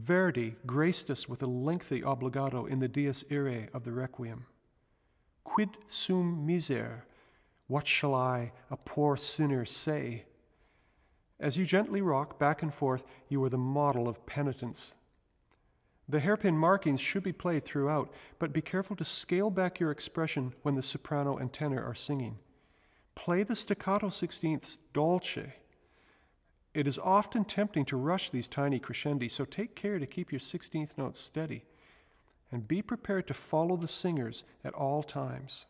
Verdi graced us with a lengthy obligato in the Dies Irae of the Requiem. Quid sum miser? What shall I, a poor sinner, say? As you gently rock back and forth, you are the model of penitence. The hairpin markings should be played throughout, but be careful to scale back your expression when the soprano and tenor are singing. Play the staccato sixteenths dolce. It is often tempting to rush these tiny crescendi, so take care to keep your sixteenth notes steady and be prepared to follow the singers at all times.